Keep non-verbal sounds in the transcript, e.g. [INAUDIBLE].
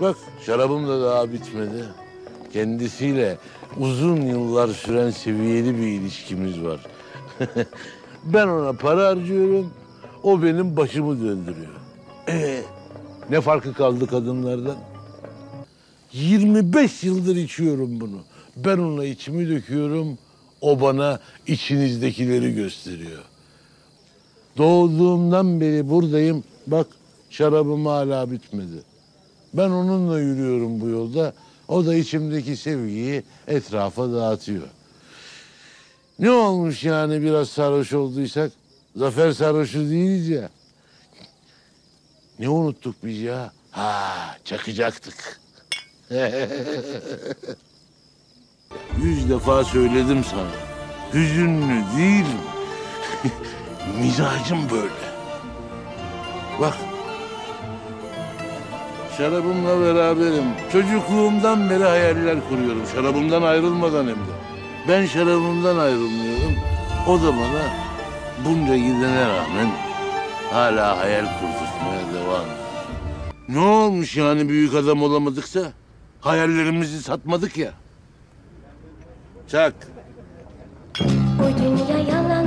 Bak şarabım da daha bitmedi. Kendisiyle uzun yıllar süren seviyeli bir ilişkimiz var. [LAUGHS] ben ona para harcıyorum, o benim başımı döndürüyor. Ee, ne farkı kaldı kadınlardan? 25 yıldır içiyorum bunu. Ben ona içimi döküyorum, o bana içinizdekileri gösteriyor. Doğduğumdan beri buradayım. Bak şarabım hala bitmedi. Ben onunla yürüyorum bu yolda. O da içimdeki sevgiyi etrafa dağıtıyor. Ne olmuş yani biraz sarhoş olduysak? Zafer sarhoşu değiliz ya. Ne unuttuk biz ya? Ha çakacaktık. [LAUGHS] Yüz defa söyledim sana. Hüzünlü değilim. [LAUGHS] Mizacım böyle. Bak. Şarabımla beraberim. Çocukluğumdan beri hayaller kuruyorum. Şarabımdan ayrılmadan hem de. Ben şarabımdan ayrılmıyorum. O da bana bunca gidene rağmen hala hayal kurdurtmaya devam. Ne olmuş yani büyük adam olamadıksa? Hayallerimizi satmadık ya. Çak. Bu dünya yalan